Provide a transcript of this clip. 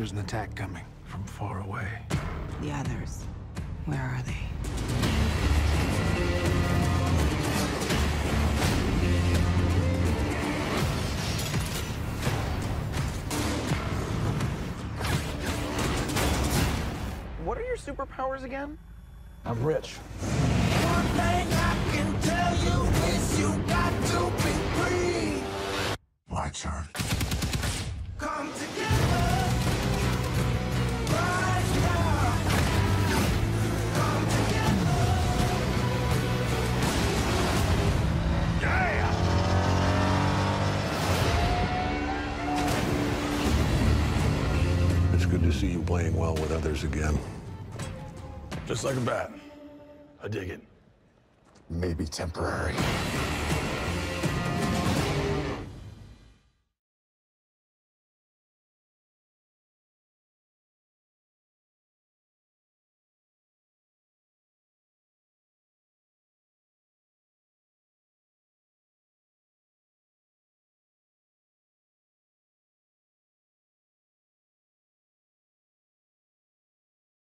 there's an attack coming from far away. The others, where are they? What are your superpowers again? I'm rich. One thing It's good to see you playing well with others again. Just like a bat. I dig it. Maybe temporary.